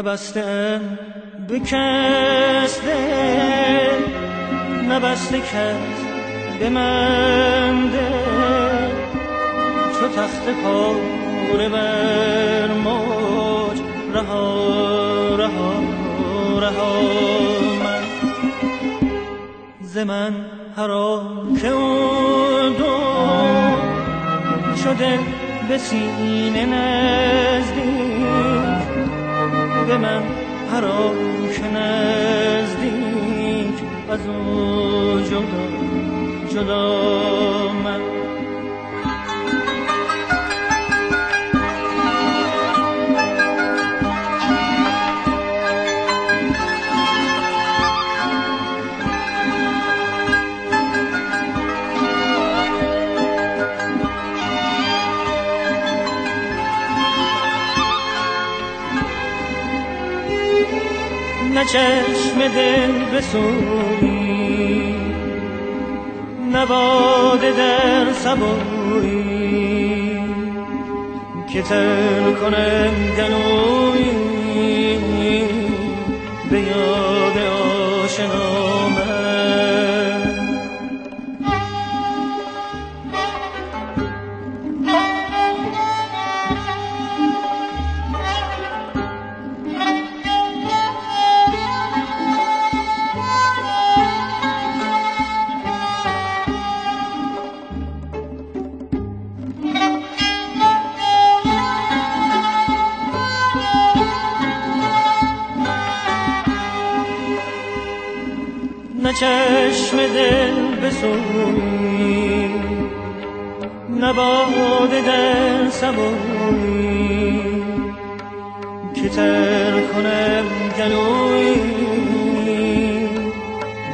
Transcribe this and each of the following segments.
نبسته دل نبسته کس به من دل چو تخت پاره بر موج. رها رها رها من. ز هر که او دو شده به سینه نزدیک. به من هر نزدیک از او جدا جدا من. نه چشم دل بسوی نه باده در سبوی که تر کنم گلوی چشم دل بسوی نه باده در سبوی که تر کنم گلوی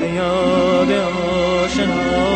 به یاد آشنا.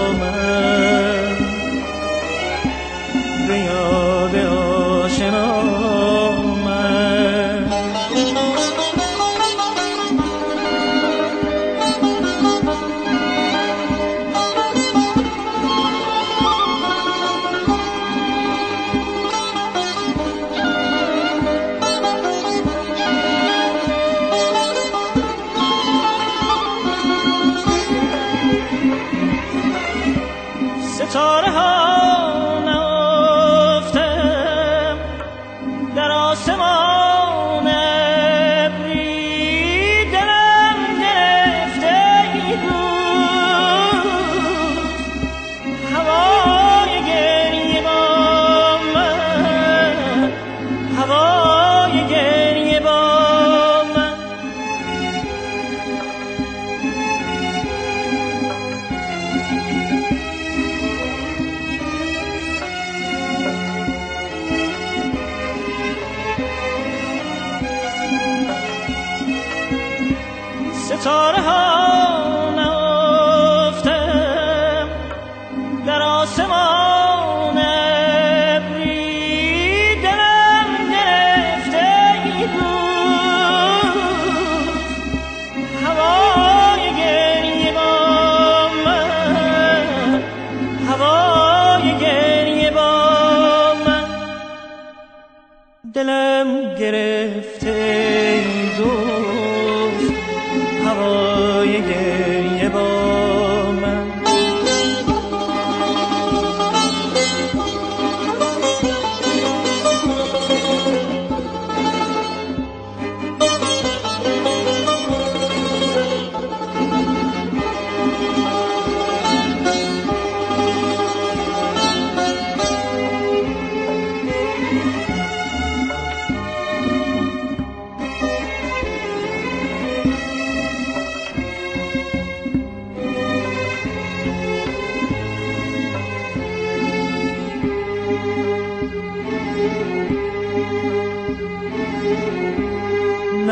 ستاره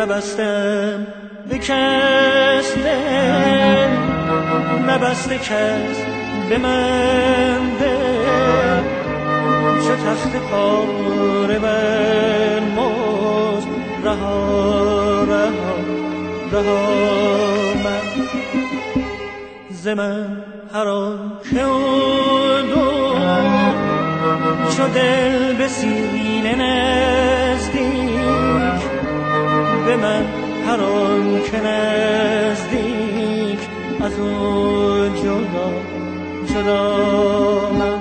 نبستم به کس دل نبسته کس به من دل چو تخت پاره بر مزد. رها رها رها من. ز من هر آن که دو چو دل به سینه نزدیک به من هر آن که نزدیک از او جدا جدا من.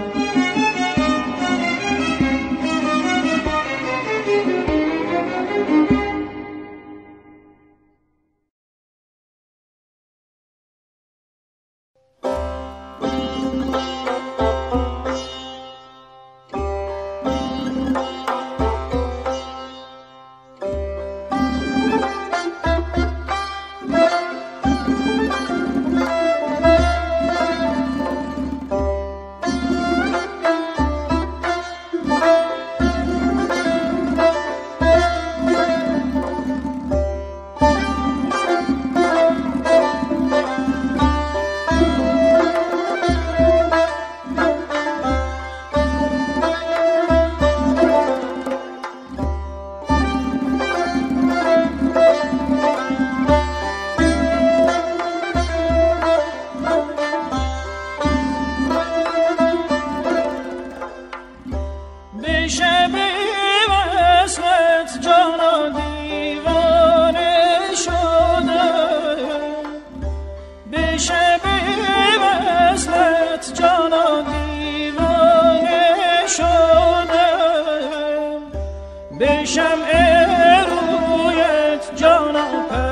پیشه بی وصلت جانا دیوانه شدم به شمع رویت جانا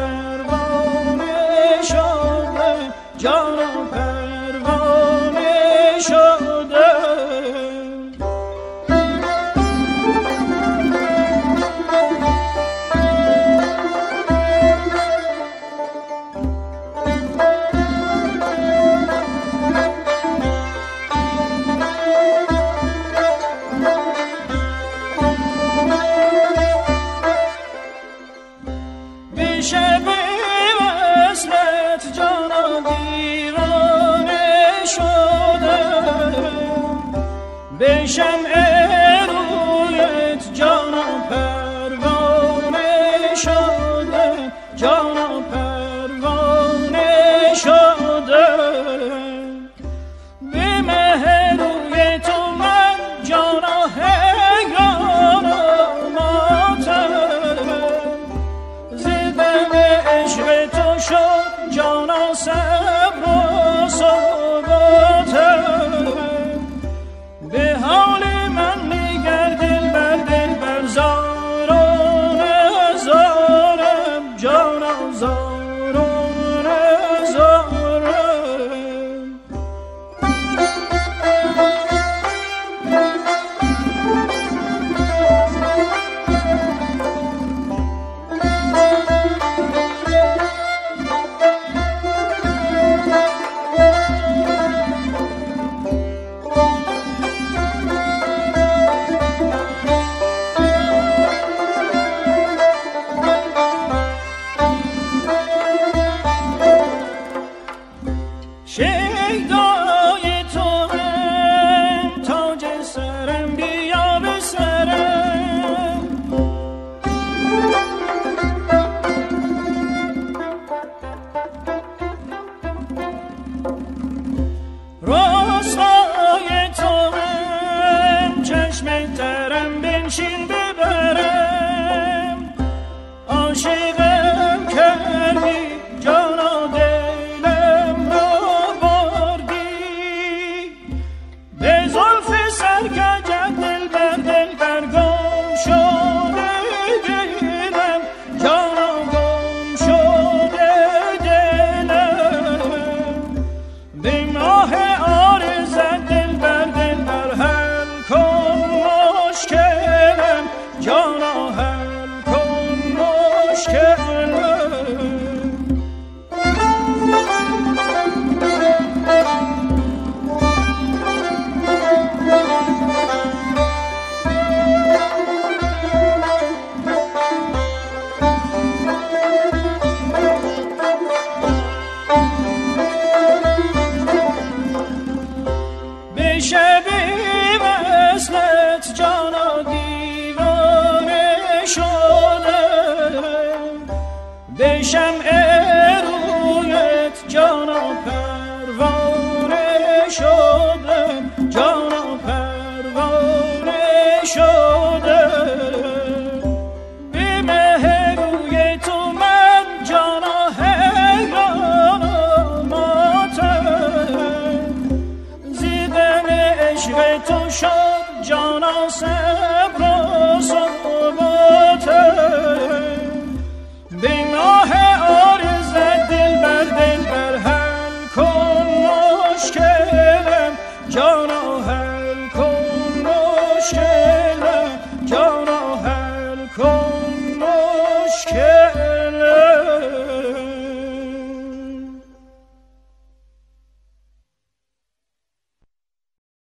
به شمع رویت جانا پروانه شده جانا پروانه شده. به مهروی تو من جانا هگانا ماتم زیدن عشق تو شد جانا سر. time.